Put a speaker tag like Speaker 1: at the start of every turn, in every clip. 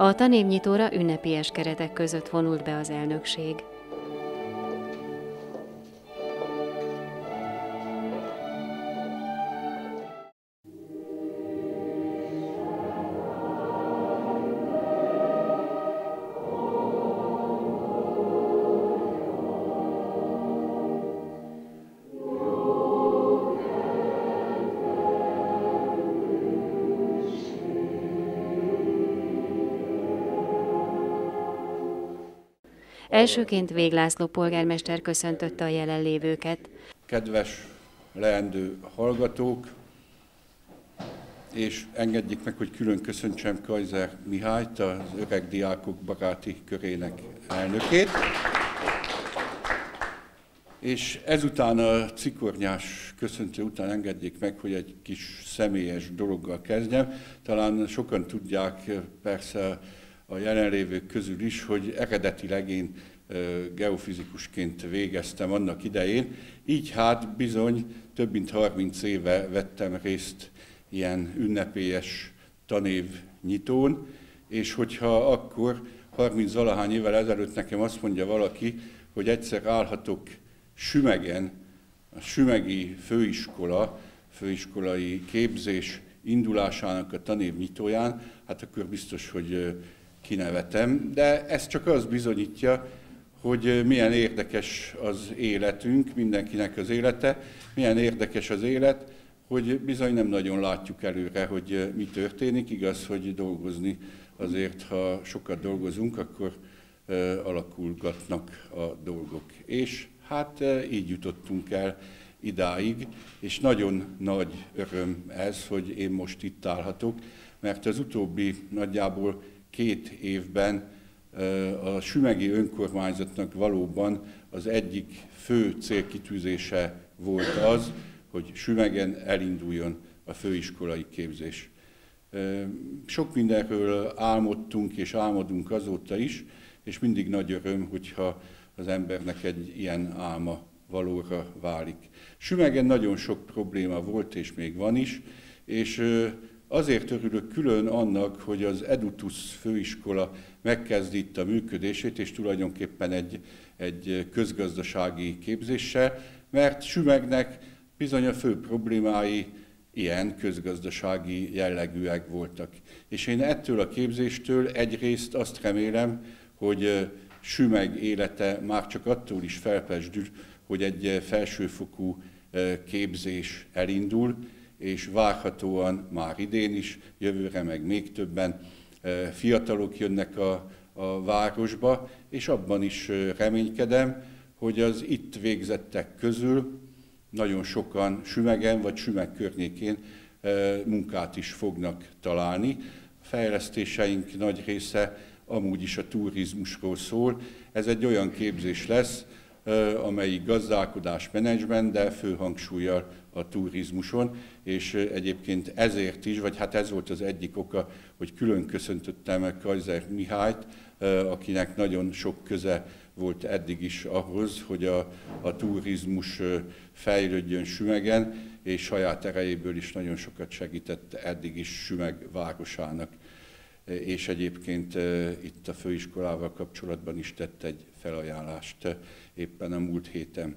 Speaker 1: A tanévnyitóra ünnepélyes keretek között vonult be az elnökség. Elsőként Véglászló polgármester köszöntötte a jelenlévőket.
Speaker 2: Kedves leendő hallgatók, és engedjék meg, hogy külön köszöntsem Kajzer Mihályt, az Öreg Diákok Baráti Körének elnökét. És ezután a cikornyás köszöntő után engedjék meg, hogy egy kis személyes dologgal kezdjem. Talán sokan tudják persze a jelenlévők közül is, hogy eredetileg én geofizikusként végeztem annak idején, így hát bizony több mint 30 éve vettem részt ilyen ünnepélyes tanév nyitón, és hogyha akkor 30 valahány évvel ezelőtt nekem azt mondja valaki, hogy egyszer állhatok Sümegen, a Sümegi főiskola, főiskolai képzés indulásának a tanév nyitóján, hát akkor biztos, hogy kinevetem, de ez csak az bizonyítja, hogy milyen érdekes az életünk, mindenkinek az élete, milyen érdekes az élet, hogy bizony nem nagyon látjuk előre, hogy mi történik. Igaz, hogy dolgozni azért, ha sokat dolgozunk, akkor alakulgatnak a dolgok. És hát így jutottunk el idáig, és nagyon nagy öröm ez, hogy én most itt állhatok, mert az utóbbi nagyjából két évben a sümegi önkormányzatnak valóban az egyik fő célkitűzése volt az, hogy Sümegen elinduljon a főiskolai képzés. Sok mindenről álmodtunk és álmodunk azóta is, és mindig nagy öröm, hogyha az embernek egy ilyen álma valóra válik. Sümegen nagyon sok probléma volt, és még van is, és Azért örülök külön annak, hogy az Edutus főiskola megkezdi a működését, és tulajdonképpen egy, egy közgazdasági képzéssel, mert Sümegnek bizony a fő problémái ilyen közgazdasági jellegűek voltak. És én ettől a képzéstől egyrészt azt remélem, hogy Sümeg élete már csak attól is felpesdül, hogy egy felsőfokú képzés elindul, és várhatóan már idén is, jövőre meg még többen fiatalok jönnek a, a városba, és abban is reménykedem, hogy az itt végzettek közül nagyon sokan Sümegen vagy Sümeg környékén munkát is fognak találni. A fejlesztéseink nagy része amúgy is a turizmusról szól. Ez egy olyan képzés lesz, amelyik gazdálkodás menedzsment, de fő hangsúlyjal a turizmuson, és egyébként ezért is, vagy hát ez volt az egyik oka, hogy külön köszöntöttem Kajzer Mihályt, akinek nagyon sok köze volt eddig is ahhoz, hogy a, a turizmus fejlődjön Sümegen, és saját erejéből is nagyon sokat segített eddig is Sümeg városának. És egyébként itt a főiskolával kapcsolatban is tett egy felajánlást éppen a múlt héten.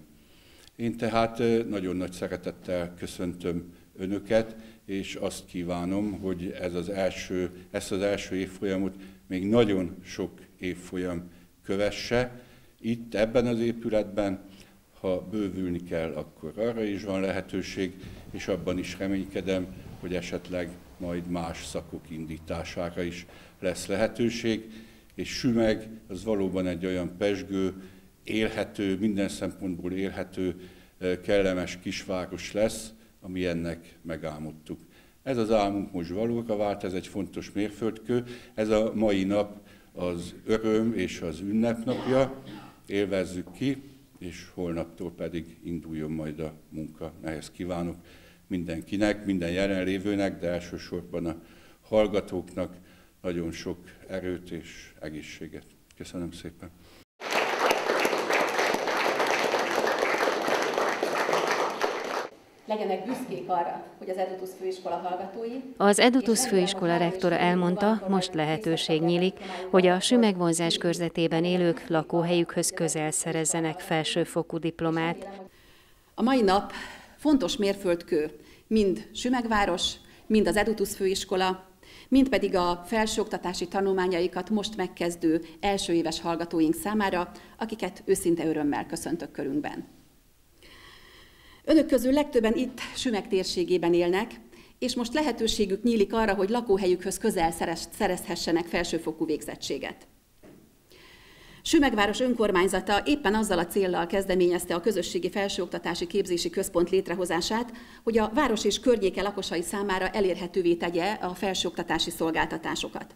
Speaker 2: Én tehát nagyon nagy szeretettel köszöntöm Önöket, és azt kívánom, hogy ez az első, ezt az első évfolyamot még nagyon sok évfolyam kövesse. Itt, ebben az épületben, ha bővülni kell, akkor arra is van lehetőség, és abban is reménykedem, hogy esetleg majd más szakok indítására is lesz lehetőség, és Sümeg az valóban egy olyan pesgő, élhető, minden szempontból élhető, kellemes kisváros lesz, ami ennek megálmodtuk. Ez az álmunk most valóra vált, ez egy fontos mérföldkő. Ez a mai nap az öröm és az ünnepnapja, élvezzük ki, és holnaptól pedig induljon majd a munka. Ehhez kívánok mindenkinek, minden jelenlévőnek, de elsősorban a hallgatóknak nagyon sok erőt és egészséget. Köszönöm szépen!
Speaker 3: legyenek büszkék arra, hogy az Edutus főiskola hallgatói.
Speaker 1: Az Edutus főiskola rektora elmondta, most lehetőség nyílik, hogy a sümegvonzás körzetében élők lakóhelyükhöz közel szerezzenek felsőfokú diplomát.
Speaker 3: A mai nap fontos mérföldkő mind Sümegváros, mind az Edutus főiskola, mind pedig a felsőoktatási tanulmányaikat most megkezdő első éves hallgatóink számára, akiket őszinte örömmel köszöntök körünkben. Önök közül legtöbben itt Sümeg térségében élnek, és most lehetőségük nyílik arra, hogy lakóhelyükhöz közel szerezhessenek felsőfokú végzettséget. Sümegváros önkormányzata éppen azzal a céllal kezdeményezte a közösségi felsőoktatási képzési központ létrehozását, hogy a város és környéke lakosai számára elérhetővé tegye a felsőoktatási szolgáltatásokat.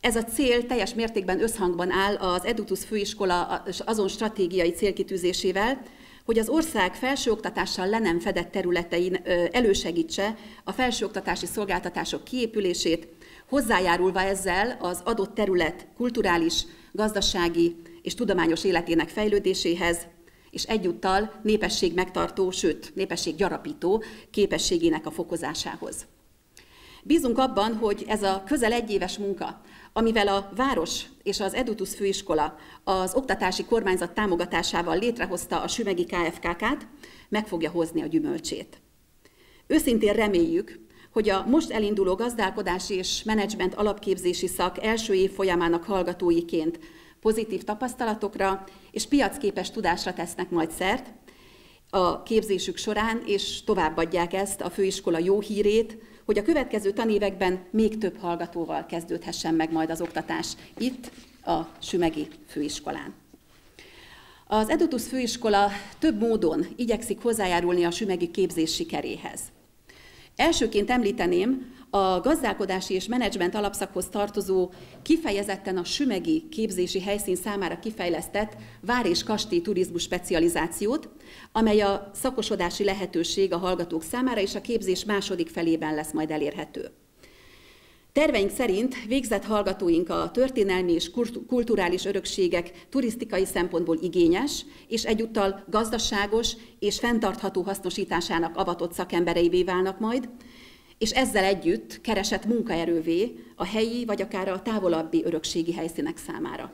Speaker 3: Ez a cél teljes mértékben összhangban áll az Edutus főiskola azon stratégiai célkitűzésével, hogy az ország felsőoktatással le nem fedett területein elősegítse a felsőoktatási szolgáltatások kiépülését, hozzájárulva ezzel az adott terület kulturális, gazdasági és tudományos életének fejlődéséhez, és egyúttal népesség megtartó, sőt, népesség gyarapító képességének a fokozásához. Bízunk abban, hogy ez a közel egyéves munka, amivel a város és az Edutus főiskola az oktatási kormányzat támogatásával létrehozta a Sümegi KFKK-t, meg fogja hozni a gyümölcsét. Őszintén reméljük, hogy a most elinduló gazdálkodási és menedzsment alapképzési szak első év folyamának hallgatóiként pozitív tapasztalatokra és piacképes tudásra tesznek majd szert a képzésük során, és továbbadják ezt a főiskola jó hírét, hogy a következő tanévekben még több hallgatóval kezdődhessen meg majd az oktatás itt, a Sümegi főiskolán. Az Edutus főiskola több módon igyekszik hozzájárulni a sümegi képzés sikeréhez. Elsőként említeném a gazdálkodási és menedzsment alapszakhoz tartozó, kifejezetten a sümegi képzési helyszín számára kifejlesztett vár- és kastély turizmus specializációt, amely a szakosodási lehetőség a hallgatók számára és a képzés második felében lesz majd elérhető. Terveink szerint végzett hallgatóink a történelmi és kulturális örökségek turisztikai szempontból igényes, és egyúttal gazdaságos és fenntartható hasznosításának avatott szakembereivé válnak majd, és ezzel együtt keresett munkaerővé a helyi vagy akár a távolabbi örökségi helyszínek számára.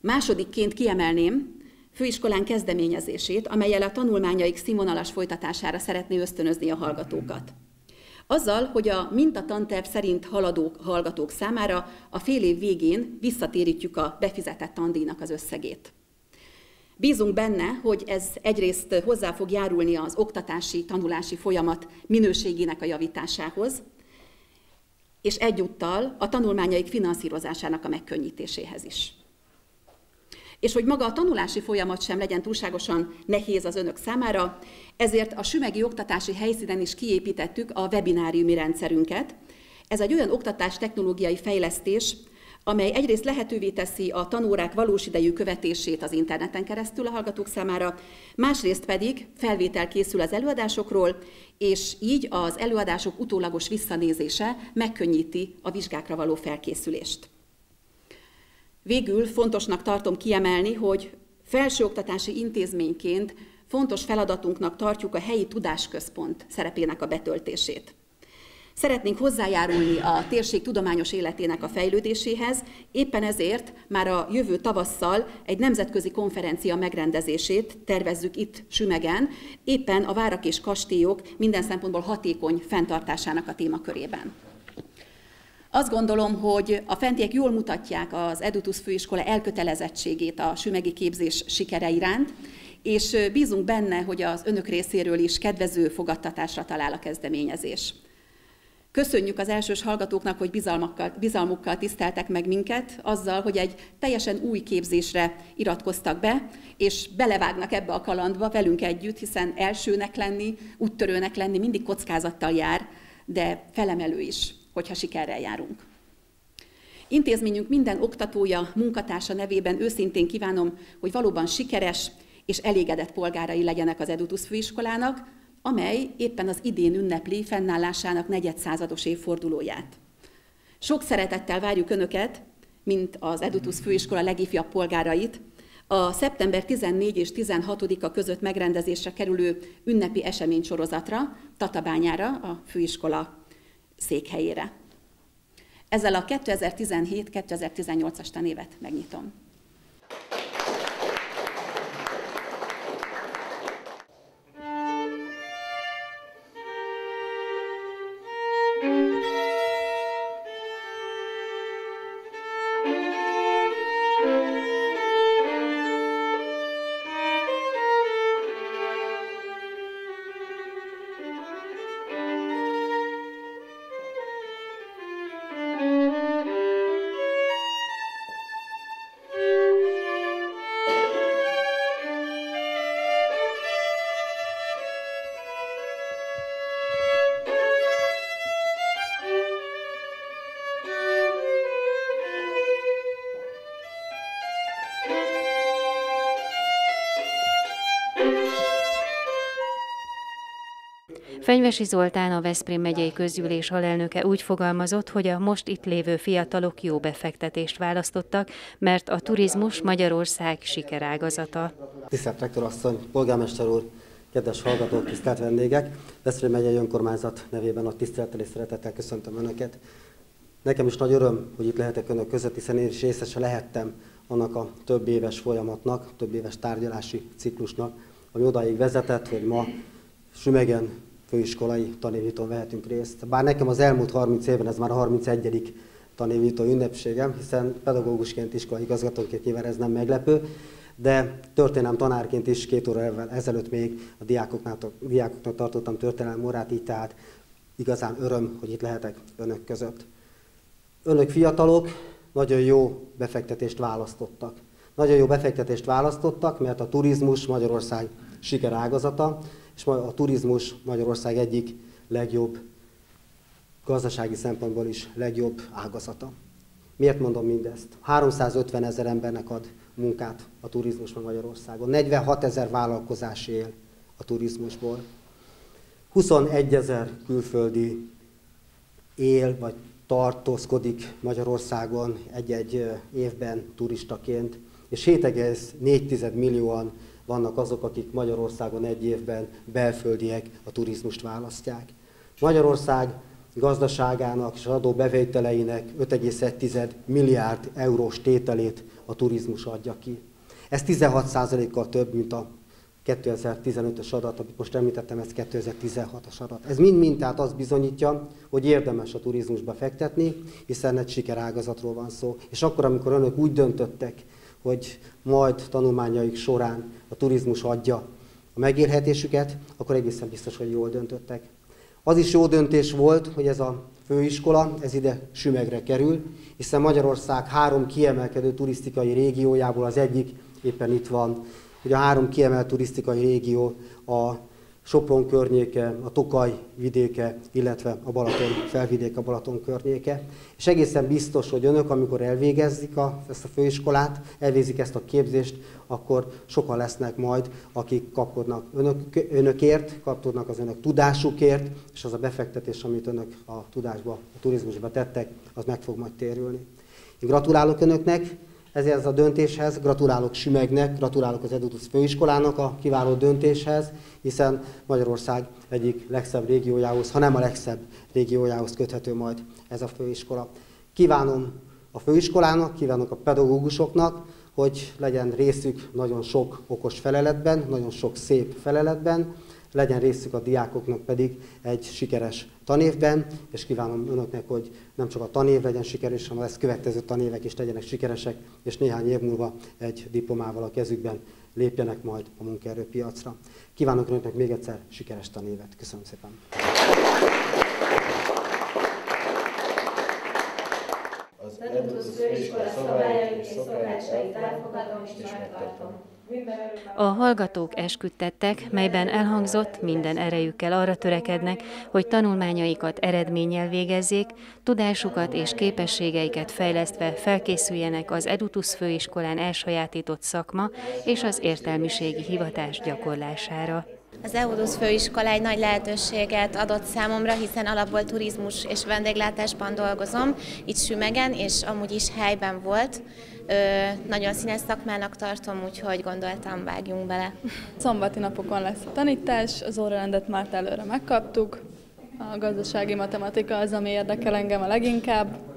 Speaker 3: Másodikként kiemelném főiskolán kezdeményezését, amelyel a tanulmányaik színvonalas folytatására szeretné ösztönözni a hallgatókat. Azzal, hogy a mintatanterv szerint haladó hallgatók számára a fél év végén visszatérítjük a befizetett tandíjnak az összegét. Bízunk benne, hogy ez egyrészt hozzá fog járulni az oktatási, tanulási folyamat minőségének a javításához, és egyúttal a tanulmányaik finanszírozásának a megkönnyítéséhez is. És hogy maga a tanulási folyamat sem legyen túlságosan nehéz az önök számára, ezért a sümegi oktatási helyszínen is kiépítettük a webináriumi rendszerünket. Ez egy olyan oktatás technológiai fejlesztés, amely egyrészt lehetővé teszi a tanórák valós idejű követését az interneten keresztül a hallgatók számára, másrészt pedig felvétel készül az előadásokról, és így az előadások utólagos visszanézése megkönnyíti a vizsgákra való felkészülést. Végül fontosnak tartom kiemelni, hogy felsőoktatási intézményként fontos feladatunknak tartjuk a helyi tudásközpont szerepének a betöltését. Szeretnénk hozzájárulni a térség tudományos életének a fejlődéséhez, éppen ezért már a jövő tavasszal egy nemzetközi konferencia megrendezését tervezzük itt Sümegen, éppen a várak és kastélyok minden szempontból hatékony fenntartásának a témakörében. Azt gondolom, hogy a fentiek jól mutatják az Edutus főiskola elkötelezettségét a sümegi képzés sikere iránt, és bízunk benne, hogy az önök részéről is kedvező fogadtatásra talál a kezdeményezés. Köszönjük az elsős hallgatóknak, hogy bizalmakkal, bizalmukkal tiszteltek meg minket, azzal, hogy egy teljesen új képzésre iratkoztak be, és belevágnak ebbe a kalandba velünk együtt, hiszen elsőnek lenni, úttörőnek lenni mindig kockázattal jár, de felemelő is hogyha sikerrel járunk. Intézményünk minden oktatója, munkatársa nevében őszintén kívánom, hogy valóban sikeres és elégedett polgárai legyenek az Edutus főiskolának, amely éppen az idén ünnepli fennállásának negyedszázados évfordulóját. Sok szeretettel várjuk Önöket, mint az Edutus főiskola legifjabb polgárait, a szeptember 14 és 16-a között megrendezésre kerülő ünnepi eseménysorozatra, Tatabányára, a főiskola székhelyére. Ezzel a 2017-2018-as tanévet megnyitom.
Speaker 1: Fenyvesi Zoltán, a Veszprém megyei közgyűlés alelnöke úgy fogalmazott, hogy a most itt lévő fiatalok jó befektetést választottak, mert a turizmus Magyarország sikerágazata.
Speaker 4: Tisztelt rektorasszony, polgármester úr, kedves hallgatók, tisztelt vendégek! Veszprém megyei önkormányzat nevében a tisztelettel és szeretettel köszöntöm Önöket. Nekem is nagy öröm, hogy itt lehetek Önök között, hiszen én is részese lehettem annak a több éves folyamatnak, több éves tárgyalási ciklusnak, ami odáig vezetett, hogy ma Sümegen főiskolai tanévítón vehetünk részt. Bár nekem az elmúlt 30 évben ez már a 31. tanévító ünnepségem, hiszen pedagógusként, iskolai igazgatóként nyilván ez nem meglepő, de történelem tanárként is két óra ezelőtt még a diákoknak, diákoknak tartottam történelem órát, így tehát igazán öröm, hogy itt lehetek önök között. Önök fiatalok nagyon jó befektetést választottak. Nagyon jó befektetést választottak, mert a turizmus Magyarország sikerágazata, és a turizmus Magyarország egyik legjobb, gazdasági szempontból is legjobb ágazata. Miért mondom mindezt? 350 ezer embernek ad munkát a turizmus Magyarországon. 46 ezer vállalkozás él a turizmusból. 21 ezer külföldi él vagy tartózkodik Magyarországon egy-egy évben turistaként, és 7,4 millióan vannak azok, akik Magyarországon egy évben belföldiek a turizmust választják. Magyarország gazdaságának és adó bevételeinek 5,1 milliárd eurós tételét a turizmus adja ki. Ez 16%-kal több, mint a 2015-ös adat, amit most említettem, ez 2016-os adat. Ez mind-mind tehát azt bizonyítja, hogy érdemes a turizmusba fektetni, hiszen egy sikerágazatról van szó. És akkor, amikor önök úgy döntöttek, hogy majd tanulmányaik során a turizmus adja a megélhetésüket, akkor egészen biztos, hogy jól döntöttek. Az is jó döntés volt, hogy ez a főiskola, ez ide Sümegre kerül, hiszen Magyarország három kiemelkedő turisztikai régiójából az egyik éppen itt van. Ugye a három kiemelt turisztikai régió a Sopron környéke, a Tokaj vidéke, illetve a Balaton felvidék, a Balaton környéke. És egészen biztos, hogy önök, amikor elvégezik a, ezt a főiskolát, elvézik ezt a képzést, akkor sokan lesznek majd, akik kapkodnak önök, önökért, kapkodnak az önök tudásukért, és az a befektetés, amit önök a tudásba, a turizmusba tettek, az meg fog majd térülni. Én gratulálok önöknek, ezért ez a döntéshez. Gratulálok Sümegnek, gratulálok az Edutus főiskolának a kiváló döntéshez, hiszen Magyarország egyik legszebb régiójához, ha nem a legszebb régiójához köthető majd ez a főiskola. Kívánom a főiskolának, kívánok a pedagógusoknak, hogy legyen részük nagyon sok okos feleletben, nagyon sok szép feleletben, legyen részük a diákoknak pedig egy sikeres tanévben, és kívánom önöknek, hogy nem csak a tanév legyen sikeres, hanem az következő tanévek is legyenek sikeresek, és néhány év múlva egy diplomával a kezükben lépjenek majd a munkaerőpiacra. Kívánok önöknek még egyszer sikeres tanévet. Köszönöm szépen!
Speaker 5: Az Edutus főiskola szabályait és szokásait elfogadom és megtartom.
Speaker 1: A hallgatók esküdtettek, melyben elhangzott, minden erejükkel arra törekednek, hogy tanulmányaikat eredménnyel végezzék, tudásukat és képességeiket fejlesztve felkészüljenek az Edutus főiskolán elsajátított szakma és az értelmiségi hivatás gyakorlására.
Speaker 6: Az Eudusz főiskola egy nagy lehetőséget adott számomra, hiszen alapból turizmus és vendéglátásban dolgozom, itt Sümegen, és amúgy is helyben volt. Nagyon színes szakmának tartom, úgyhogy gondoltam, vágjunk bele.
Speaker 7: Szombati napokon lesz a tanítás, az órarendet már előre megkaptuk. A gazdasági matematika az, ami érdekel engem a leginkább.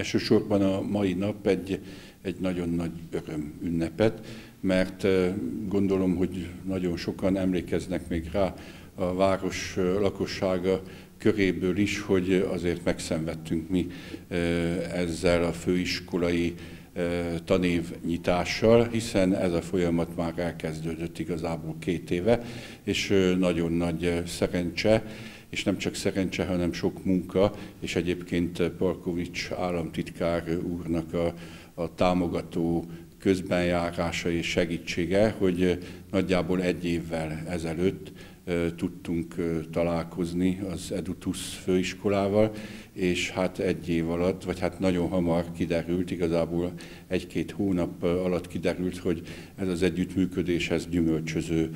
Speaker 2: Elsősorban a mai nap egy, egy nagyon nagy öröm ünnepet, mert gondolom, hogy nagyon sokan emlékeznek még rá a város lakossága köréből is, hogy azért megszenvedtünk mi ezzel a főiskolai tanév nyitással, hiszen ez a folyamat már elkezdődött igazából két éve, és nagyon nagy szerencse, és nem csak szerencse, hanem sok munka, és egyébként Parkovics államtitkár úrnak a, a támogató közbenjárása és segítsége, hogy nagyjából egy évvel ezelőtt tudtunk találkozni az Edutus főiskolával, és hát egy év alatt, vagy hát nagyon hamar kiderült, igazából egy-két hónap alatt kiderült, hogy ez az együttműködés ez gyümölcsöző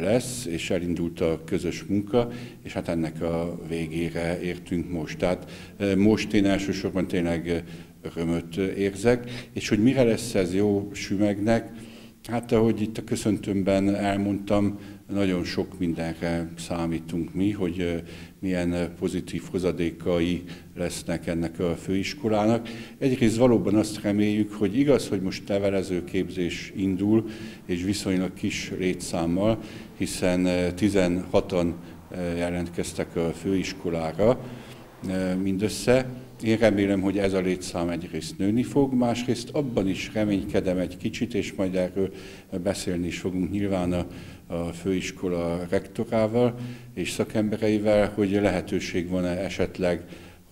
Speaker 2: lesz, és elindult a közös munka, és hát ennek a végére értünk most. Tehát most én elsősorban tényleg örömöt érzek, és hogy mire lesz ez jó Sümegnek, Hát ahogy itt a köszöntőmben elmondtam, nagyon sok mindenre számítunk mi, hogy milyen pozitív hozadékai lesznek ennek a főiskolának. Egyrészt valóban azt reméljük, hogy igaz, hogy most levelező képzés indul, és viszonylag kis létszámmal, hiszen 16-an jelentkeztek a főiskolára mindössze, én remélem, hogy ez a létszám egyrészt nőni fog, másrészt abban is reménykedem egy kicsit, és majd erről beszélni is fogunk nyilván a, a főiskola rektorával és szakembereivel, hogy lehetőség van-e esetleg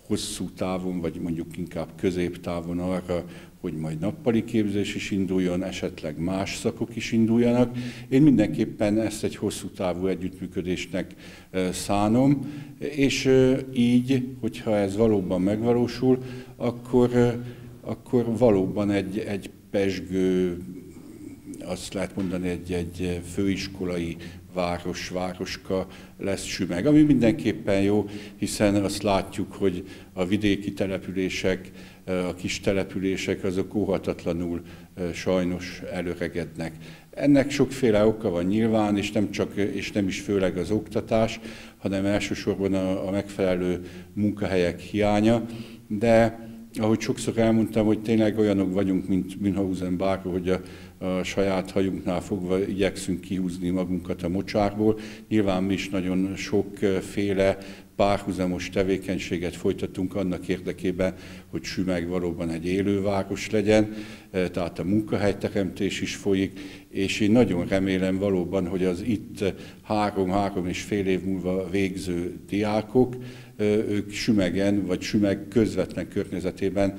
Speaker 2: hosszú távon, vagy mondjuk inkább középtávon arra, hogy majd nappali képzés is induljon, esetleg más szakok is induljanak. Én mindenképpen ezt egy hosszú távú együttműködésnek szánom, és így, hogyha ez valóban megvalósul, akkor, akkor valóban egy, egy pesgő, azt lehet mondani, egy, egy főiskolai város, városka lesz Sümeg, ami mindenképpen jó, hiszen azt látjuk, hogy a vidéki települések, a kis települések azok óhatatlanul sajnos előregednek. Ennek sokféle oka van nyilván, és nem, csak, és nem is főleg az oktatás, hanem elsősorban a, a megfelelő munkahelyek hiánya, de ahogy sokszor elmondtam, hogy tényleg olyanok vagyunk, mint Münchhausen báró, hogy a, a saját hajunknál fogva igyekszünk kihúzni magunkat a mocsárból. Nyilván mi is nagyon sokféle párhuzamos tevékenységet folytatunk annak érdekében, hogy Sümeg valóban egy élőváros legyen, tehát a munkahelyteremtés is folyik, és én nagyon remélem valóban, hogy az itt három-három és fél év múlva végző diákok, ők Sümegen vagy Sümeg közvetlen környezetében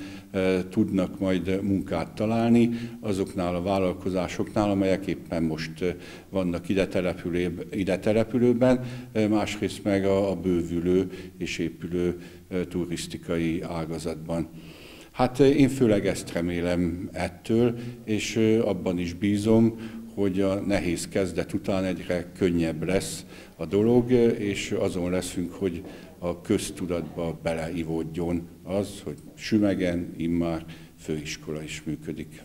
Speaker 2: tudnak majd munkát találni azoknál a vállalkozásoknál, amelyek éppen most vannak ide, települő, ide települőben, másrészt meg a, a bővülő és épülő turisztikai ágazatban. Hát én főleg ezt remélem ettől, és abban is bízom, hogy a nehéz kezdet után egyre könnyebb lesz a dolog, és azon leszünk, hogy a köztudatba beleivódjon az, hogy Sümegen immár főiskola is működik.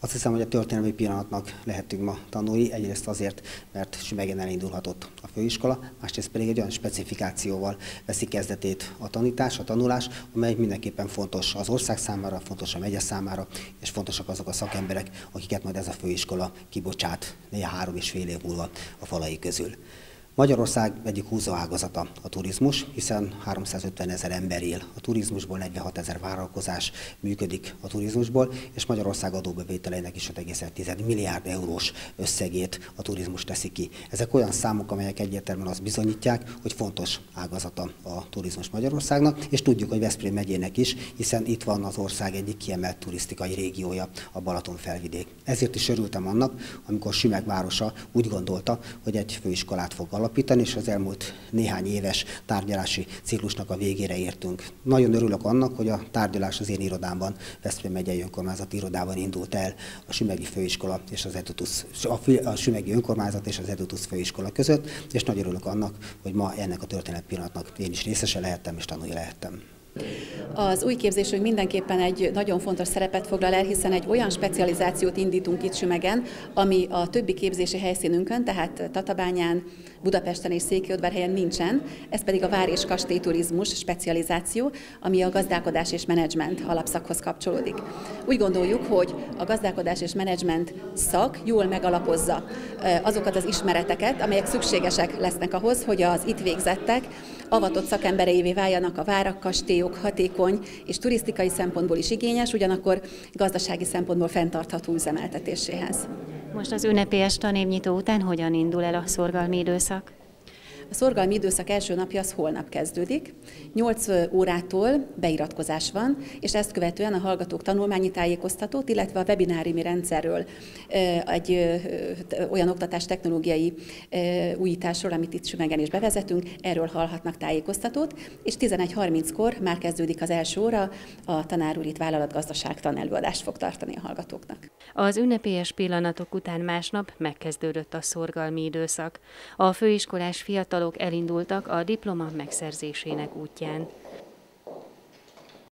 Speaker 4: Azt hiszem, hogy a történelmi pillanatnak lehetünk ma tanulni, egyrészt azért, mert Sümegen elindulhatott a főiskola, másrészt pedig egy olyan specifikációval veszi kezdetét a tanítás, a tanulás, amely mindenképpen fontos az ország számára, fontos a megye számára, és fontosak azok a szakemberek, akiket majd ez a főiskola kibocsát néha három és fél év múlva a falai közül. Magyarország egyik húzóágazata a turizmus, hiszen 350 ezer ember él a turizmusból, 46 ezer vállalkozás működik a turizmusból, és Magyarország adóbevételeinek is 5,1 milliárd eurós összegét a turizmus teszi ki. Ezek olyan számok, amelyek egyértelműen azt bizonyítják, hogy fontos ágazata a turizmus Magyarországnak, és tudjuk, hogy Veszprém megyének is, hiszen itt van az ország egyik kiemelt turisztikai régiója, a Balaton felvidék. Ezért is örültem annak, amikor Sümeg városa úgy gondolta, hogy egy főiskolát fog alapítani, és az elmúlt néhány éves tárgyalási ciklusnak a végére értünk. Nagyon örülök annak, hogy a tárgyalás az én irodámban, Veszprém megyei önkormányzat irodában indult el a Sümegi Főiskola és az Edutus, a Sümegi Önkormányzat és az Edutus Főiskola között, és nagyon örülök annak, hogy ma ennek a történet pillanatnak én is részese lehettem és tanulja lehettem.
Speaker 3: Az új képzésünk mindenképpen egy nagyon fontos szerepet foglal el, hiszen egy olyan specializációt indítunk itt Sümegen, ami a többi képzési helyszínünkön, tehát Tatabányán, Budapesten és Székelyudvarhelyen nincsen, ez pedig a vár és kastélyturizmus specializáció, ami a gazdálkodás és menedzsment alapszakhoz kapcsolódik. Úgy gondoljuk, hogy a gazdálkodás és menedzsment szak jól megalapozza azokat az ismereteket, amelyek szükségesek lesznek ahhoz, hogy az itt végzettek avatott szakembereivé váljanak a várak, kastélyok, hatékony és turisztikai szempontból is igényes, ugyanakkor gazdasági szempontból fenntartható üzemeltetéséhez.
Speaker 1: Most az ünnepélyes tanévnyitó után hogyan indul el a szorgalmi időszak?
Speaker 3: A szorgalmi időszak első napja az holnap kezdődik. 8 órától beiratkozás van, és ezt követően a hallgatók tanulmányi tájékoztatót, illetve a webináriumi rendszerről egy olyan oktatás technológiai újításról, amit itt Sümegen is bevezetünk, erről hallhatnak tájékoztatót, és 11.30-kor már kezdődik az első óra, a tanár úr itt vállalatgazdaságtan előadást fog tartani a hallgatóknak.
Speaker 1: Az ünnepélyes pillanatok után másnap megkezdődött a szorgalmi időszak. A főiskolás fiatal fiatalok elindultak a diploma megszerzésének útján.